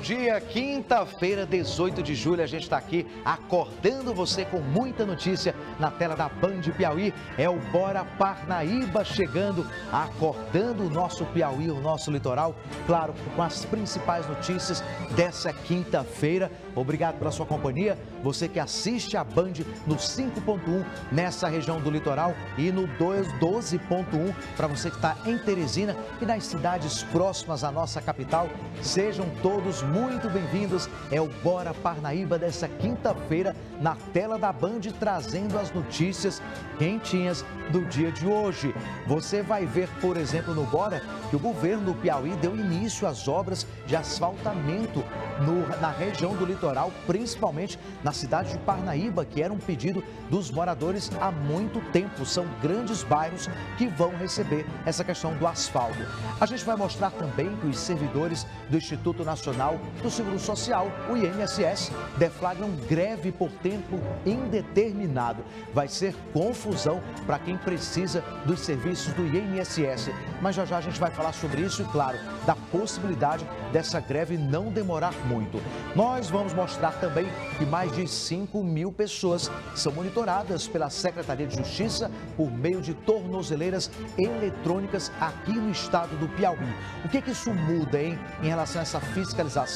dia. Quinta-feira, 18 de julho, a gente está aqui acordando você com muita notícia na tela da Band Piauí. É o Bora Parnaíba chegando, acordando o nosso Piauí, o nosso litoral, claro, com as principais notícias dessa quinta-feira. Obrigado pela sua companhia. Você que assiste a Band no 5.1 nessa região do litoral e no 12.1 para você que está em Teresina e nas cidades próximas à nossa capital. Sejam todos muito bem-vindos. É o Bora Parnaíba dessa quinta-feira na tela da Band trazendo as notícias quentinhas do dia de hoje. Você vai ver, por exemplo, no Bora, que o governo do Piauí deu início às obras de asfaltamento no, na região do litoral, principalmente na cidade de Parnaíba, que era um pedido dos moradores há muito tempo. São grandes bairros que vão receber essa questão do asfalto. A gente vai mostrar também que os servidores do Instituto Nacional do Seguro Social, o INSS, deflagram greve por tempo indeterminado. Vai ser confusão para quem precisa dos serviços do INSS. Mas já já a gente vai falar sobre isso e, claro, da possibilidade dessa greve não demorar muito. Nós vamos mostrar também que mais de 5 mil pessoas são monitoradas pela Secretaria de Justiça por meio de tornozeleiras eletrônicas aqui no estado do Piauí. O que, que isso muda, hein, em relação a essa fiscalização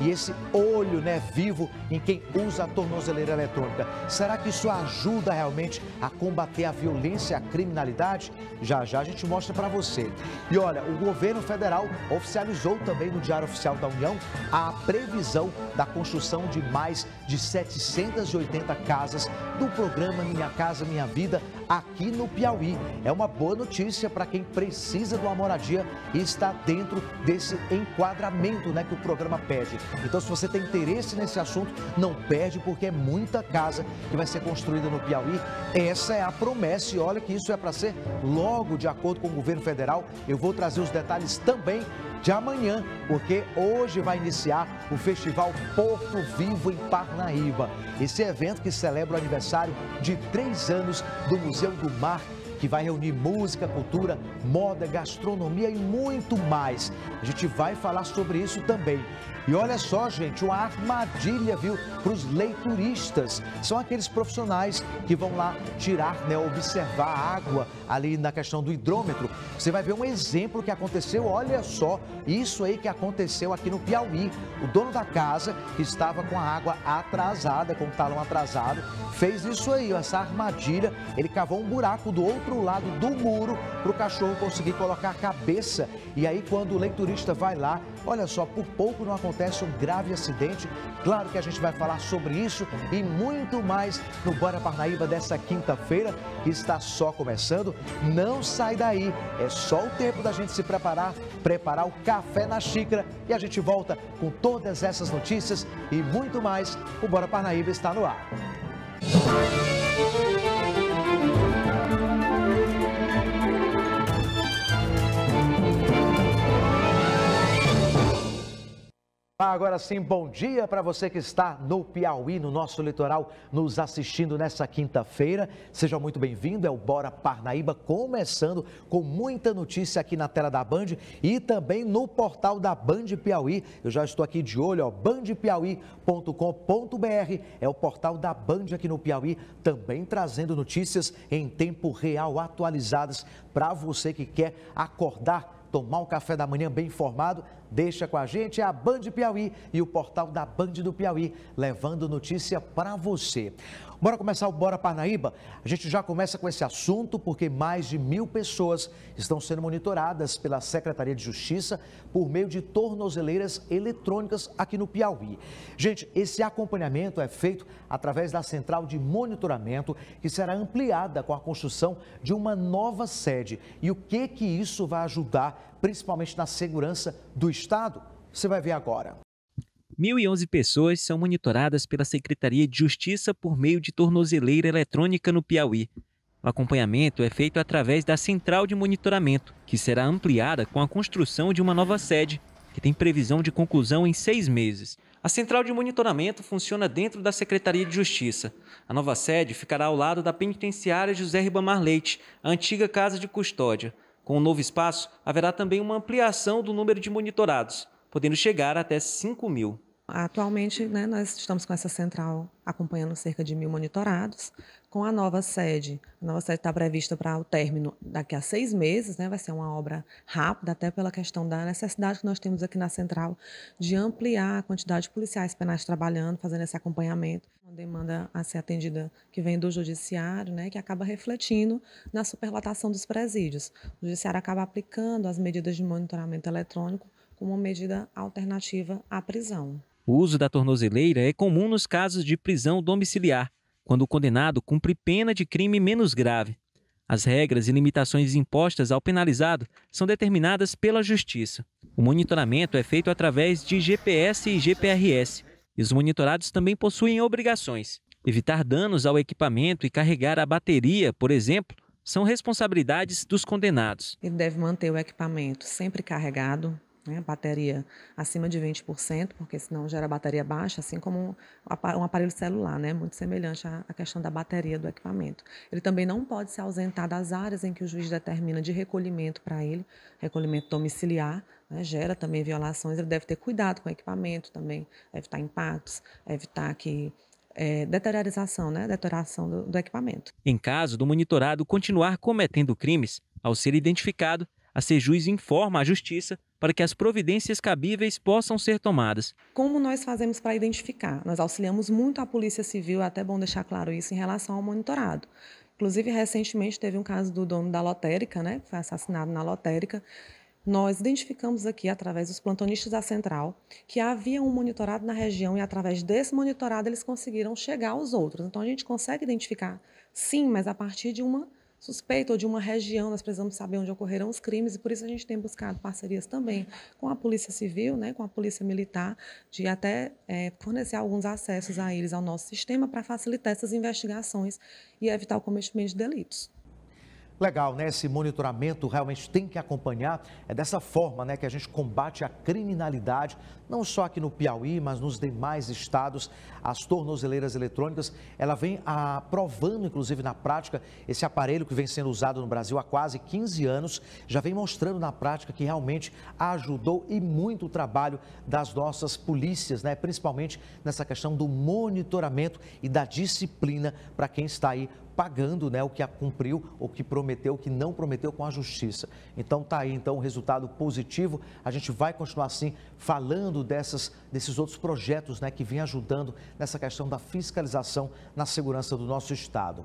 e esse olho né, vivo em quem usa a tornozeleira eletrônica? Será que isso ajuda realmente a combater a violência e a criminalidade? Já já a gente mostra para você. E olha, o governo federal oficializou também no Diário Oficial da União a previsão da construção de mais de 780 casas do programa Minha Casa Minha Vida aqui no Piauí. É uma boa notícia para quem precisa de uma moradia e está dentro desse enquadramento né, que o programa pede. Então, se você tem interesse nesse assunto, não perde, porque é muita casa que vai ser construída no Piauí. Essa é a promessa e olha que isso é para ser logo de acordo com o governo federal. Eu vou trazer os detalhes também de amanhã, porque hoje vai iniciar o Festival Porto Vivo em Parnaíba. Esse evento que celebra o aniversário de três anos do Museu do Mar que vai reunir música, cultura, moda, gastronomia e muito mais. A gente vai falar sobre isso também. E olha só, gente, uma armadilha, viu, para os leituristas. São aqueles profissionais que vão lá tirar, né, observar a água ali na questão do hidrômetro. Você vai ver um exemplo que aconteceu, olha só, isso aí que aconteceu aqui no Piauí. O dono da casa, que estava com a água atrasada, com o talão atrasado, fez isso aí, essa armadilha. Ele cavou um buraco do outro lado do muro para o cachorro conseguir colocar a cabeça. E aí, quando o leiturista vai lá, olha só, por pouco não acontece um grave acidente. Claro que a gente vai falar sobre isso e muito mais no Bora Parnaíba dessa quinta-feira, que está só começando. Não sai daí, é só o tempo da gente se preparar, preparar o café na xícara e a gente volta com todas essas notícias e muito mais. O Bora Parnaíba está no ar. Agora sim, bom dia para você que está no Piauí, no nosso litoral, nos assistindo nessa quinta-feira. Seja muito bem-vindo, é o Bora Parnaíba, começando com muita notícia aqui na tela da Band e também no portal da Band Piauí. Eu já estou aqui de olho, ó, bandpiauí.com.br, é o portal da Band aqui no Piauí, também trazendo notícias em tempo real, atualizadas para você que quer acordar tomar um café da manhã bem informado, deixa com a gente a Band Piauí e o portal da Band do Piauí, levando notícia para você. Bora começar o Bora Parnaíba? A gente já começa com esse assunto porque mais de mil pessoas estão sendo monitoradas pela Secretaria de Justiça por meio de tornozeleiras eletrônicas aqui no Piauí. Gente, esse acompanhamento é feito através da central de monitoramento que será ampliada com a construção de uma nova sede. E o que que isso vai ajudar, principalmente na segurança do Estado? Você vai ver agora. 1.011 pessoas são monitoradas pela Secretaria de Justiça por meio de tornozeleira eletrônica no Piauí. O acompanhamento é feito através da central de monitoramento, que será ampliada com a construção de uma nova sede, que tem previsão de conclusão em seis meses. A central de monitoramento funciona dentro da Secretaria de Justiça. A nova sede ficará ao lado da penitenciária José Ribamar Leite, a antiga casa de custódia. Com o novo espaço, haverá também uma ampliação do número de monitorados. podendo chegar até 5 mil. Atualmente, né, nós estamos com essa central acompanhando cerca de mil monitorados. Com a nova sede, a nova sede está prevista para o término daqui a seis meses, né, vai ser uma obra rápida, até pela questão da necessidade que nós temos aqui na central de ampliar a quantidade de policiais penais trabalhando, fazendo esse acompanhamento. Uma demanda a ser atendida que vem do judiciário, né, que acaba refletindo na superlotação dos presídios. O judiciário acaba aplicando as medidas de monitoramento eletrônico como uma medida alternativa à prisão. O uso da tornozeleira é comum nos casos de prisão domiciliar, quando o condenado cumpre pena de crime menos grave. As regras e limitações impostas ao penalizado são determinadas pela Justiça. O monitoramento é feito através de GPS e GPRS, e os monitorados também possuem obrigações. Evitar danos ao equipamento e carregar a bateria, por exemplo, são responsabilidades dos condenados. Ele deve manter o equipamento sempre carregado, né, bateria acima de 20%, porque senão gera bateria baixa, assim como um aparelho celular, né, muito semelhante à questão da bateria do equipamento. Ele também não pode se ausentar das áreas em que o juiz determina de recolhimento para ele, recolhimento domiciliar, né, gera também violações, ele deve ter cuidado com o equipamento também, evitar impactos, evitar que é, deteriorização, né, deterioração do, do equipamento. Em caso do monitorado continuar cometendo crimes, ao ser identificado, a Sejus informa a Justiça para que as providências cabíveis possam ser tomadas. Como nós fazemos para identificar? Nós auxiliamos muito a Polícia Civil, é até bom deixar claro isso em relação ao monitorado. Inclusive, recentemente teve um caso do dono da lotérica, né, foi assassinado na lotérica. Nós identificamos aqui, através dos plantonistas da central, que havia um monitorado na região e, através desse monitorado, eles conseguiram chegar aos outros. Então, a gente consegue identificar, sim, mas a partir de uma suspeita ou de uma região, nós precisamos saber onde ocorreram os crimes e por isso a gente tem buscado parcerias também com a Polícia Civil, né, com a Polícia Militar, de até é, fornecer alguns acessos a eles ao nosso sistema para facilitar essas investigações e evitar o cometimento de delitos. Legal, né? Esse monitoramento realmente tem que acompanhar. É dessa forma né, que a gente combate a criminalidade, não só aqui no Piauí, mas nos demais estados. As tornozeleiras eletrônicas, ela vem aprovando, inclusive na prática, esse aparelho que vem sendo usado no Brasil há quase 15 anos, já vem mostrando na prática que realmente ajudou e muito o trabalho das nossas polícias, né? principalmente nessa questão do monitoramento e da disciplina para quem está aí pagando né, o que cumpriu, o que prometeu, o que não prometeu com a justiça. Então tá aí então um resultado positivo. A gente vai continuar assim falando dessas, desses outros projetos né, que vêm ajudando nessa questão da fiscalização na segurança do nosso estado.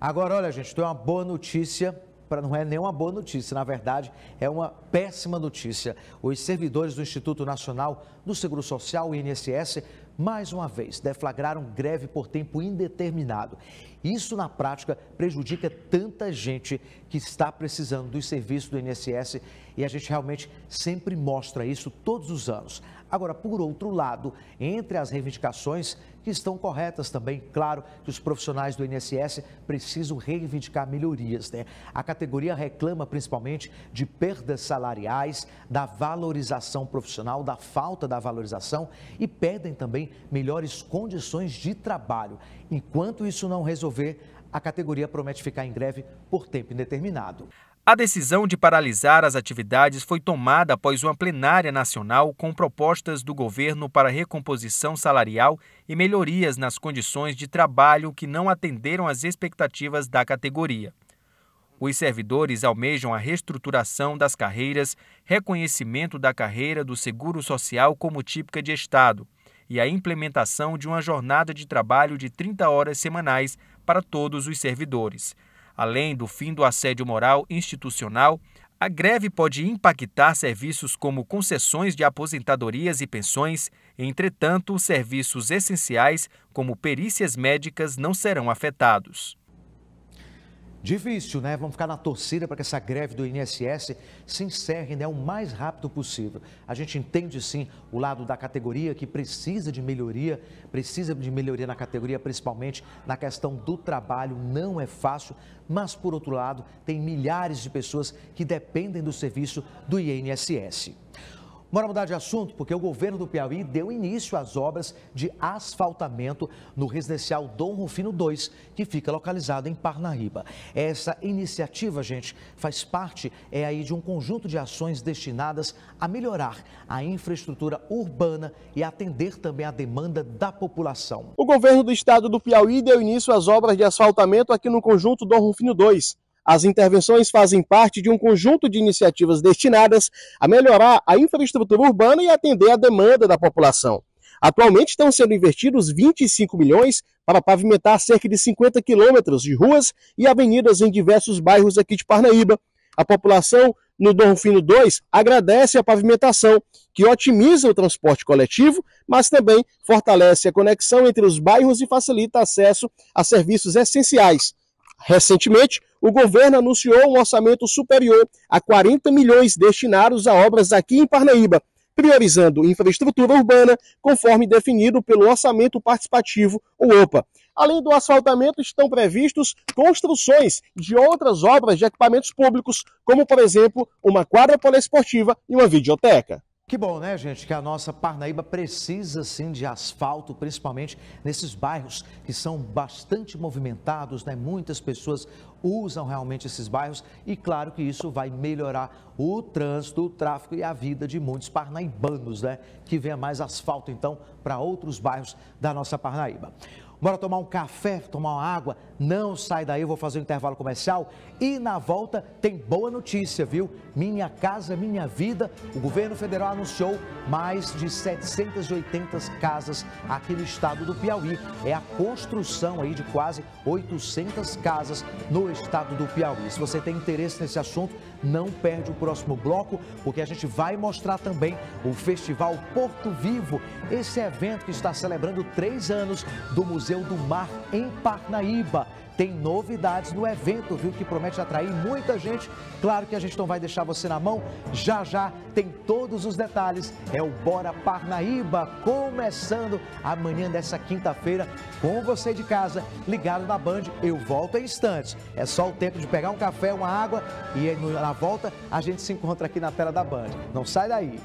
Agora, olha, gente, tem uma boa notícia não é nem uma boa notícia, na verdade, é uma péssima notícia. Os servidores do Instituto Nacional do Seguro Social, o INSS, mais uma vez, deflagraram greve por tempo indeterminado. Isso, na prática, prejudica tanta gente que está precisando dos serviços do INSS e a gente realmente sempre mostra isso todos os anos. Agora, por outro lado, entre as reivindicações que estão corretas também, claro que os profissionais do INSS precisam reivindicar melhorias. Né? A categoria reclama principalmente de perdas salariais, da valorização profissional, da falta da valorização e pedem também melhores condições de trabalho. Enquanto isso não resolver, a categoria promete ficar em greve por tempo indeterminado. A decisão de paralisar as atividades foi tomada após uma plenária nacional com propostas do governo para recomposição salarial e melhorias nas condições de trabalho que não atenderam às expectativas da categoria. Os servidores almejam a reestruturação das carreiras, reconhecimento da carreira do Seguro Social como típica de Estado e a implementação de uma jornada de trabalho de 30 horas semanais para todos os servidores. Além do fim do assédio moral institucional, a greve pode impactar serviços como concessões de aposentadorias e pensões, entretanto, serviços essenciais, como perícias médicas, não serão afetados. Difícil, né? Vamos ficar na torcida para que essa greve do INSS se encerre né, o mais rápido possível. A gente entende sim o lado da categoria que precisa de melhoria, precisa de melhoria na categoria, principalmente na questão do trabalho. Não é fácil, mas por outro lado, tem milhares de pessoas que dependem do serviço do INSS. Bora mudar de assunto, porque o governo do Piauí deu início às obras de asfaltamento no residencial Dom Rufino 2, que fica localizado em Parnaíba. Essa iniciativa, gente, faz parte é aí de um conjunto de ações destinadas a melhorar a infraestrutura urbana e atender também a demanda da população. O governo do estado do Piauí deu início às obras de asfaltamento aqui no conjunto Dom Rufino 2. As intervenções fazem parte de um conjunto de iniciativas destinadas a melhorar a infraestrutura urbana e atender a demanda da população. Atualmente estão sendo investidos 25 milhões para pavimentar cerca de 50 quilômetros de ruas e avenidas em diversos bairros aqui de Parnaíba. A população no Dom Rufino 2 agradece a pavimentação, que otimiza o transporte coletivo, mas também fortalece a conexão entre os bairros e facilita acesso a serviços essenciais. Recentemente, o governo anunciou um orçamento superior a 40 milhões destinados a obras aqui em Parnaíba, priorizando infraestrutura urbana, conforme definido pelo Orçamento Participativo, o OPA. Além do asfaltamento, estão previstos construções de outras obras de equipamentos públicos, como, por exemplo, uma quadra poliesportiva e uma videoteca. Que bom, né, gente, que a nossa Parnaíba precisa sim de asfalto, principalmente nesses bairros que são bastante movimentados, né? Muitas pessoas usam realmente esses bairros e claro que isso vai melhorar o trânsito, o tráfego e a vida de muitos parnaibanos, né? Que venha mais asfalto então para outros bairros da nossa Parnaíba. Bora tomar um café, tomar uma água? Não sai daí, eu vou fazer um intervalo comercial. E na volta tem boa notícia, viu? Minha Casa Minha Vida. O governo federal anunciou mais de 780 casas aqui no estado do Piauí. É a construção aí de quase 800 casas no estado do Piauí. Se você tem interesse nesse assunto, não perde o próximo bloco, porque a gente vai mostrar também o Festival Porto Vivo, esse evento que está celebrando três anos do Museu do Mar em Parnaíba. Tem novidades no evento, viu, que promete atrair muita gente. Claro que a gente não vai deixar você na mão. Já já tem todos os detalhes. É o Bora Parnaíba começando amanhã dessa quinta-feira com você de casa, ligado na Band. Eu volto em instantes. É só o tempo de pegar um café, uma água e na volta a gente se encontra aqui na tela da Band. Não sai daí.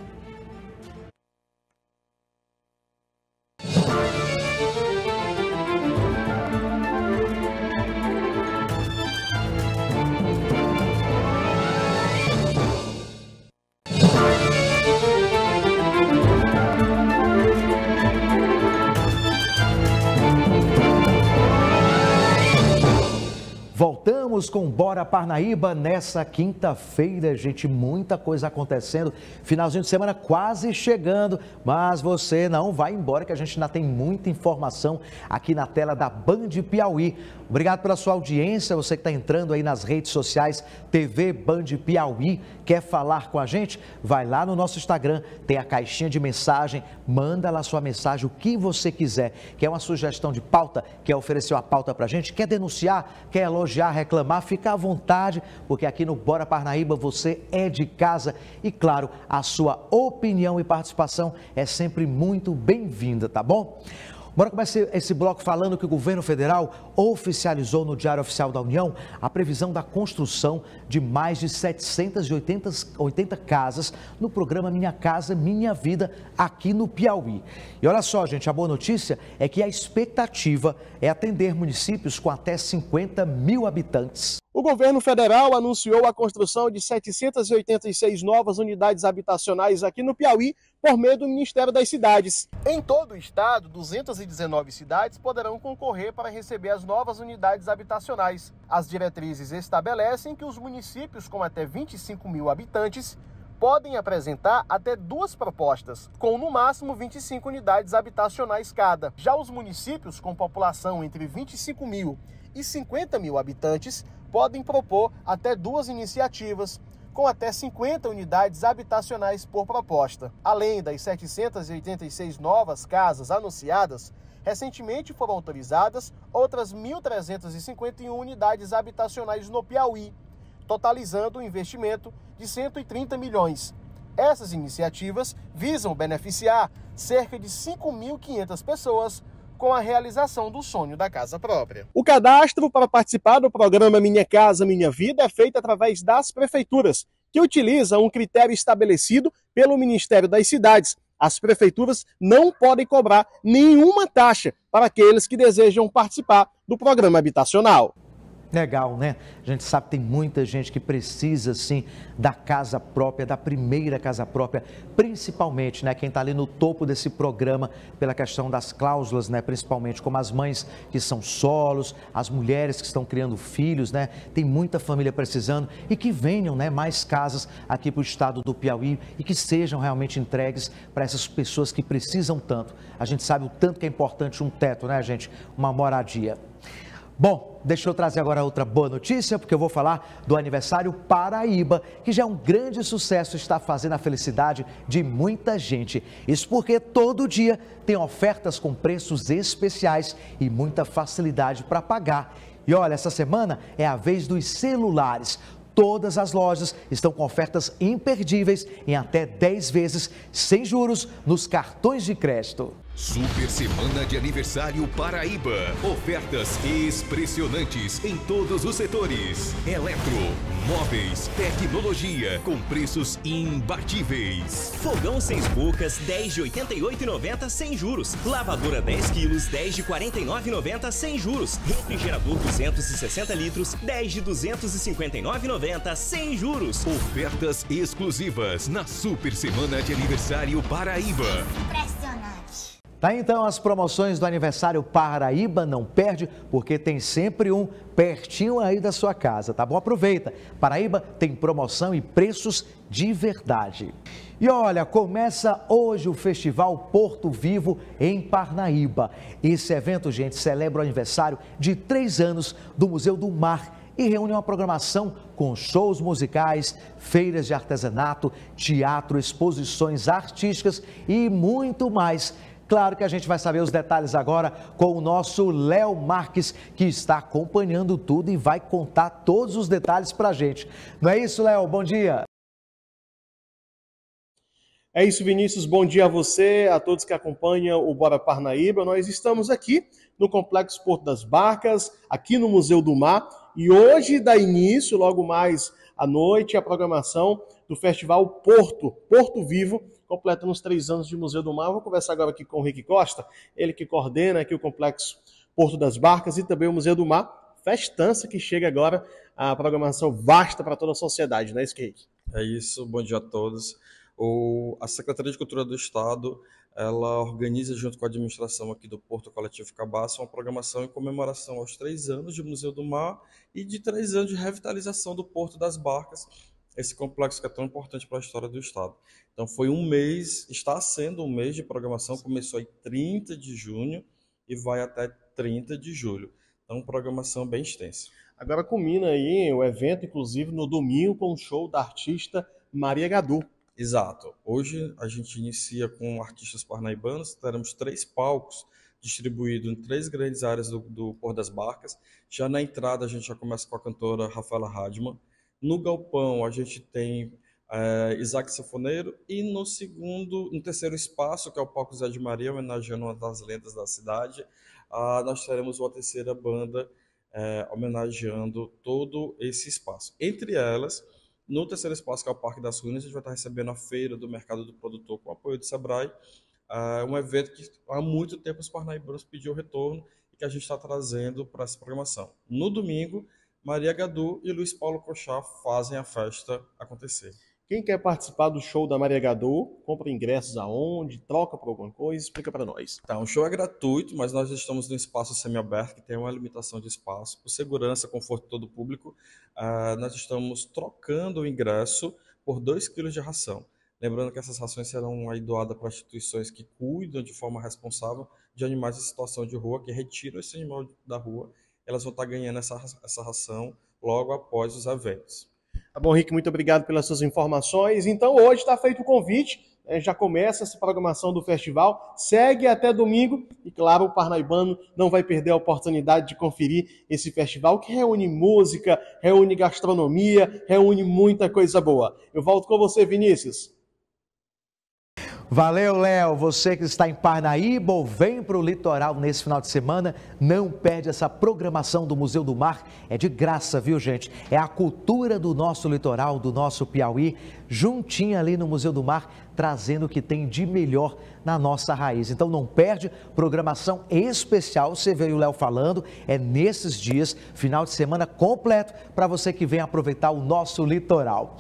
Voltamos com Bora Parnaíba nessa quinta-feira, gente, muita coisa acontecendo. Finalzinho de semana quase chegando, mas você não vai embora que a gente ainda tem muita informação aqui na tela da Band Piauí. Obrigado pela sua audiência, você que está entrando aí nas redes sociais, TV Band Piauí, quer falar com a gente? Vai lá no nosso Instagram, tem a caixinha de mensagem, manda lá sua mensagem, o que você quiser. Quer uma sugestão de pauta? Quer oferecer uma pauta para a gente? Quer denunciar? Quer elogiar, reclamar? Fica à vontade, porque aqui no Bora Parnaíba você é de casa e, claro, a sua opinião e participação é sempre muito bem-vinda, tá bom? Bora começar esse bloco falando que o governo federal oficializou no Diário Oficial da União a previsão da construção de mais de 780 80 casas no programa Minha Casa Minha Vida aqui no Piauí. E olha só, gente, a boa notícia é que a expectativa é atender municípios com até 50 mil habitantes. O governo federal anunciou a construção de 786 novas unidades habitacionais aqui no Piauí por meio do Ministério das Cidades. Em todo o estado, 219 cidades poderão concorrer para receber as novas unidades habitacionais. As diretrizes estabelecem que os municípios com até 25 mil habitantes podem apresentar até duas propostas, com no máximo 25 unidades habitacionais cada. Já os municípios com população entre 25 mil e 50 mil habitantes podem propor até duas iniciativas, com até 50 unidades habitacionais por proposta. Além das 786 novas casas anunciadas, recentemente foram autorizadas outras 1.351 unidades habitacionais no Piauí, totalizando um investimento de 130 milhões. Essas iniciativas visam beneficiar cerca de 5.500 pessoas com a realização do sonho da casa própria. O cadastro para participar do programa Minha Casa Minha Vida é feito através das prefeituras, que utiliza um critério estabelecido pelo Ministério das Cidades. As prefeituras não podem cobrar nenhuma taxa para aqueles que desejam participar do programa habitacional. Legal, né? A gente sabe que tem muita gente que precisa, sim, da casa própria, da primeira casa própria, principalmente, né? Quem está ali no topo desse programa pela questão das cláusulas, né? Principalmente como as mães que são solos, as mulheres que estão criando filhos, né? Tem muita família precisando e que venham, né? Mais casas aqui para o estado do Piauí e que sejam realmente entregues para essas pessoas que precisam tanto. A gente sabe o tanto que é importante um teto, né, gente? Uma moradia. Bom, deixa eu trazer agora outra boa notícia, porque eu vou falar do aniversário Paraíba, que já é um grande sucesso, está fazendo a felicidade de muita gente. Isso porque todo dia tem ofertas com preços especiais e muita facilidade para pagar. E olha, essa semana é a vez dos celulares. Todas as lojas estão com ofertas imperdíveis em até 10 vezes, sem juros, nos cartões de crédito. Super Semana de Aniversário Paraíba. Ofertas expressionantes em todos os setores. Eletro, móveis, tecnologia, com preços imbatíveis. Fogão seis bocas, 10 de 88,90 sem juros. Lavadora 10 quilos, 10 de 49,90 sem juros. Refrigerador 260 litros, 10 de 259,90 sem juros. Ofertas exclusivas na Super Semana de Aniversário Paraíba. Tá então as promoções do aniversário Paraíba, não perde, porque tem sempre um pertinho aí da sua casa, tá bom? Aproveita. Paraíba tem promoção e preços de verdade. E olha, começa hoje o Festival Porto Vivo em Parnaíba. Esse evento, gente, celebra o aniversário de três anos do Museu do Mar e reúne uma programação com shows musicais, feiras de artesanato, teatro, exposições artísticas e muito mais. Claro que a gente vai saber os detalhes agora com o nosso Léo Marques, que está acompanhando tudo e vai contar todos os detalhes para a gente. Não é isso, Léo? Bom dia. É isso, Vinícius. Bom dia a você, a todos que acompanham o Bora Parnaíba. Nós estamos aqui no Complexo Porto das Barcas, aqui no Museu do Mar, e hoje dá início, logo mais à noite, a programação do Festival Porto, Porto Vivo, completando os três anos de Museu do Mar. Vou conversar agora aqui com o Rick Costa, ele que coordena aqui o Complexo Porto das Barcas e também o Museu do Mar. Festança que chega agora a programação vasta para toda a sociedade, não é isso, Rick? É isso, bom dia a todos. O, a Secretaria de Cultura do Estado ela organiza junto com a administração aqui do Porto Coletivo Cabaça uma programação em comemoração aos três anos de Museu do Mar e de três anos de revitalização do Porto das Barcas, esse complexo que é tão importante para a história do Estado. Então foi um mês, está sendo um mês de programação, começou em 30 de junho e vai até 30 de julho. Então, programação bem extensa. Agora culmina aí o evento, inclusive, no domingo, com o show da artista Maria Gadu. Exato. Hoje a gente inicia com artistas parnaibanos, teremos três palcos distribuídos em três grandes áreas do, do Pôr das Barcas. Já na entrada a gente já começa com a cantora Rafaela Radman. No galpão a gente tem é, Isaac Safoneiro e no segundo, no terceiro espaço, que é o palco Zé de Maria, homenageando uma das lendas da cidade, ah, nós teremos uma terceira banda é, homenageando todo esse espaço. Entre elas, no terceiro espaço, que é o Parque das Ruínas, a gente vai estar recebendo a feira do mercado do produtor com apoio do Sebrae, é, um evento que há muito tempo os parnaibanos pediu retorno e que a gente está trazendo para essa programação. No domingo, Maria Gadu e Luiz Paulo Cochá fazem a festa acontecer. Quem quer participar do show da Maria Gadu, compra ingressos aonde, troca por alguma coisa, explica para nós. Tá, o show é gratuito, mas nós estamos num espaço semiaberto que tem uma limitação de espaço. Por segurança, conforto de todo o público, uh, nós estamos trocando o ingresso por 2 quilos de ração. Lembrando que essas rações serão aí doadas para instituições que cuidam de forma responsável de animais em situação de rua, que retiram esse animal da rua elas vão estar ganhando essa, essa ração logo após os eventos. Tá bom, Rick, muito obrigado pelas suas informações. Então, hoje está feito o convite, né, já começa essa programação do festival, segue até domingo e, claro, o Parnaibano não vai perder a oportunidade de conferir esse festival que reúne música, reúne gastronomia, reúne muita coisa boa. Eu volto com você, Vinícius. Valeu, Léo. Você que está em Parnaíba ou vem para o litoral nesse final de semana, não perde essa programação do Museu do Mar. É de graça, viu, gente? É a cultura do nosso litoral, do nosso Piauí, juntinha ali no Museu do Mar, trazendo o que tem de melhor na nossa raiz. Então não perde programação especial. Você veio o Léo falando, é nesses dias, final de semana completo para você que vem aproveitar o nosso litoral.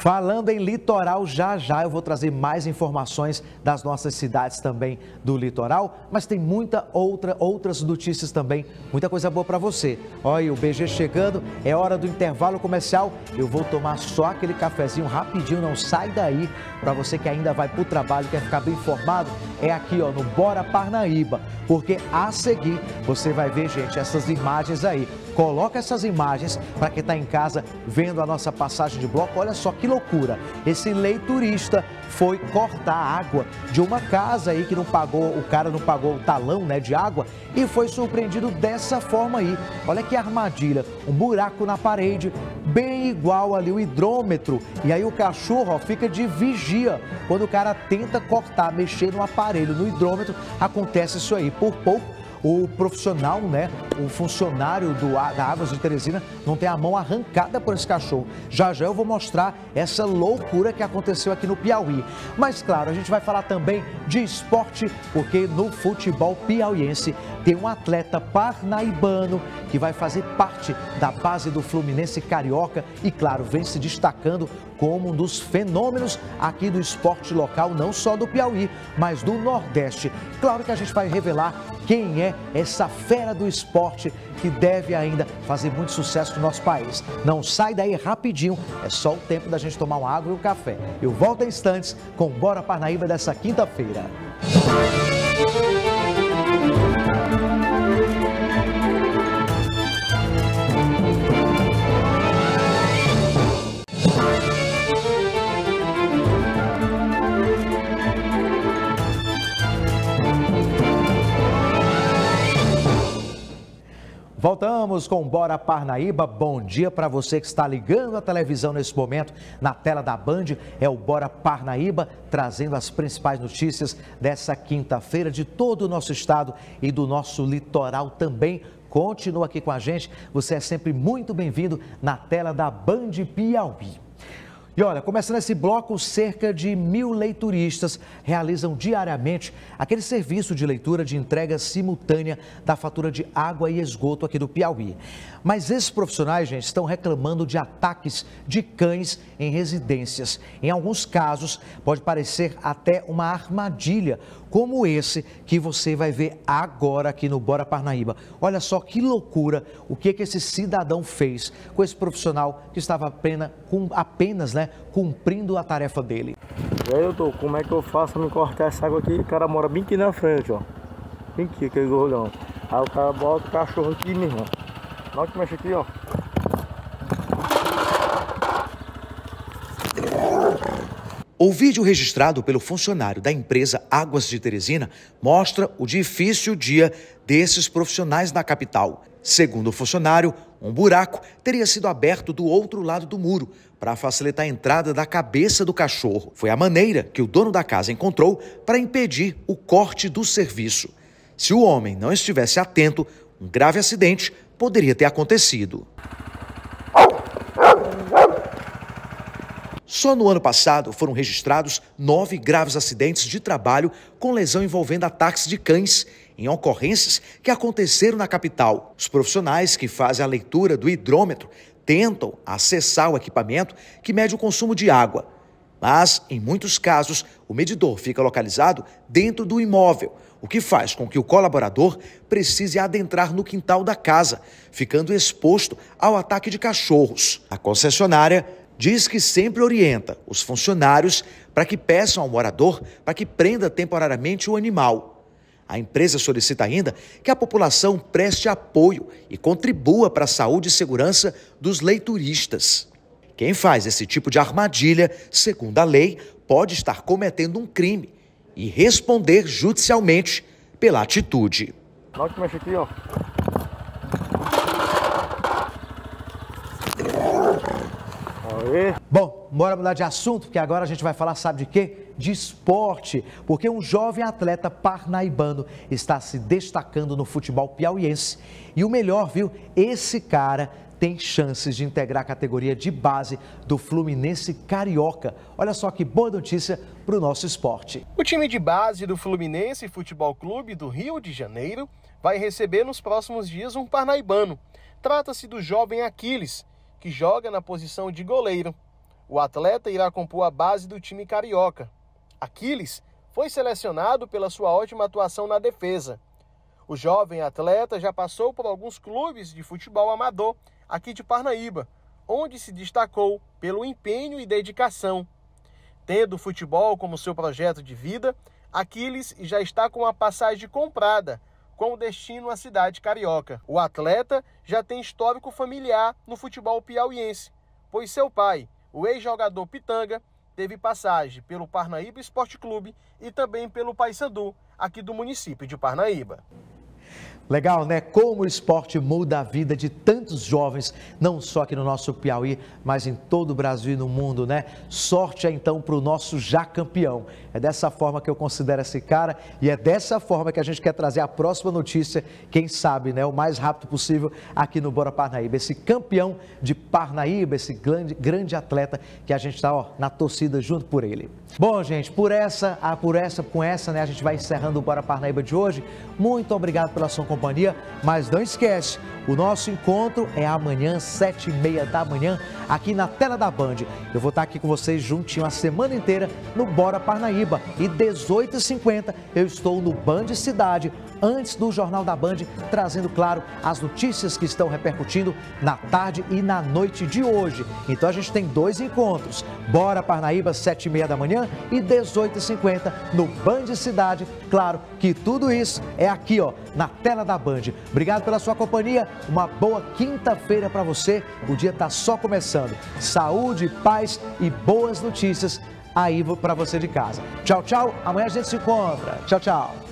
Falando em litoral, já já eu vou trazer mais informações das nossas cidades também do litoral, mas tem muita outra outras notícias também, muita coisa boa para você. Olha, o BG chegando, é hora do intervalo comercial. Eu vou tomar só aquele cafezinho rapidinho, não sai daí. Para você que ainda vai para o trabalho, quer ficar bem informado, é aqui ó, no Bora Parnaíba, porque a seguir você vai ver, gente, essas imagens aí Coloca essas imagens para quem está em casa vendo a nossa passagem de bloco. Olha só que loucura. Esse leiturista foi cortar água de uma casa aí que não pagou, o cara não pagou o talão né, de água e foi surpreendido dessa forma aí. Olha que armadilha, um buraco na parede, bem igual ali o hidrômetro. E aí o cachorro ó, fica de vigia. Quando o cara tenta cortar, mexer no aparelho, no hidrômetro, acontece isso aí. Por pouco o profissional, né, o funcionário do, da Águas de Teresina não tem a mão arrancada por esse cachorro. Já já eu vou mostrar essa loucura que aconteceu aqui no Piauí. Mas claro, a gente vai falar também de esporte, porque no futebol piauiense tem um atleta parnaibano que vai fazer parte da base do Fluminense Carioca e claro, vem se destacando como um dos fenômenos aqui do esporte local, não só do Piauí, mas do Nordeste. Claro que a gente vai revelar quem é essa fera do esporte que deve ainda fazer muito sucesso no nosso país. Não sai daí rapidinho, é só o tempo da gente tomar uma água e um café. Eu volto em instantes com Bora Parnaíba dessa quinta-feira. Voltamos com Bora Parnaíba. Bom dia para você que está ligando a televisão nesse momento. Na tela da Band é o Bora Parnaíba, trazendo as principais notícias dessa quinta-feira de todo o nosso estado e do nosso litoral também. Continua aqui com a gente. Você é sempre muito bem-vindo na tela da Band Piauí. E olha, começando esse bloco, cerca de mil leituristas realizam diariamente aquele serviço de leitura de entrega simultânea da fatura de água e esgoto aqui do Piauí. Mas esses profissionais, gente, estão reclamando de ataques de cães em residências. Em alguns casos, pode parecer até uma armadilha, como esse que você vai ver agora aqui no Bora Parnaíba. Olha só que loucura o que, que esse cidadão fez com esse profissional que estava apenas, com, apenas né, cumprindo a tarefa dele. E aí, doutor, como é que eu faço para me cortar essa água aqui? O cara mora bem aqui na frente, ó. Bem aqui, aquele gordão. Aí o cara bota o cachorro aqui, meu irmão. Olha que mexe aqui, ó. O vídeo registrado pelo funcionário da empresa Águas de Teresina mostra o difícil dia desses profissionais na capital. Segundo o funcionário, um buraco teria sido aberto do outro lado do muro para facilitar a entrada da cabeça do cachorro. Foi a maneira que o dono da casa encontrou para impedir o corte do serviço. Se o homem não estivesse atento, um grave acidente poderia ter acontecido. Só no ano passado foram registrados nove graves acidentes de trabalho com lesão envolvendo ataques de cães em ocorrências que aconteceram na capital. Os profissionais que fazem a leitura do hidrômetro tentam acessar o equipamento que mede o consumo de água. Mas, em muitos casos, o medidor fica localizado dentro do imóvel, o que faz com que o colaborador precise adentrar no quintal da casa, ficando exposto ao ataque de cachorros. A concessionária diz que sempre orienta os funcionários para que peçam ao morador para que prenda temporariamente o animal. A empresa solicita ainda que a população preste apoio e contribua para a saúde e segurança dos leituristas. Quem faz esse tipo de armadilha, segundo a lei, pode estar cometendo um crime e responder judicialmente pela atitude. Que mexe aqui, ó. Aê. Bom, bora mudar de assunto, porque agora a gente vai falar, sabe de quê? De esporte, porque um jovem atleta parnaibano está se destacando no futebol piauiense. E o melhor, viu? Esse cara tem chances de integrar a categoria de base do Fluminense Carioca. Olha só que boa notícia para o nosso esporte. O time de base do Fluminense Futebol Clube do Rio de Janeiro vai receber nos próximos dias um parnaibano. Trata-se do jovem Aquiles, que joga na posição de goleiro. O atleta irá compor a base do time carioca. Aquiles foi selecionado pela sua ótima atuação na defesa. O jovem atleta já passou por alguns clubes de futebol amador aqui de Parnaíba, onde se destacou pelo empenho e dedicação. Tendo o futebol como seu projeto de vida, Aquiles já está com a passagem comprada com destino à cidade carioca. O atleta já tem histórico familiar no futebol piauiense, pois seu pai, o ex-jogador Pitanga, teve passagem pelo Parnaíba Esporte Clube e também pelo Paysandu, aqui do município de Parnaíba. Legal, né? Como o esporte muda a vida de tantos jovens, não só aqui no nosso Piauí, mas em todo o Brasil e no mundo, né? Sorte é então para o nosso já campeão. É dessa forma que eu considero esse cara e é dessa forma que a gente quer trazer a próxima notícia, quem sabe, né? O mais rápido possível aqui no Bora Parnaíba. Esse campeão de Parnaíba, esse grande, grande atleta que a gente está na torcida junto por ele. Bom, gente, por essa, ah, por essa, com essa, né? A gente vai encerrando o Bora Parnaíba de hoje. Muito obrigado pela sua companhia, mas não esquece, o nosso encontro é amanhã, sete e meia da manhã, aqui na tela da Band. Eu vou estar aqui com vocês juntinho a semana inteira no Bora Parnaíba. E 18h50 eu estou no Band Cidade, antes do Jornal da Band, trazendo, claro, as notícias que estão repercutindo na tarde e na noite de hoje. Então a gente tem dois encontros. Bora Parnaíba, sete e meia da manhã e 18h50 no Band Cidade. Claro que tudo isso é aqui, ó, na tela da Band. Obrigado pela sua companhia. Uma boa quinta-feira para você. O dia está só começando. Saúde, paz e boas notícias aí para você de casa. Tchau, tchau. Amanhã a gente se encontra. Tchau, tchau.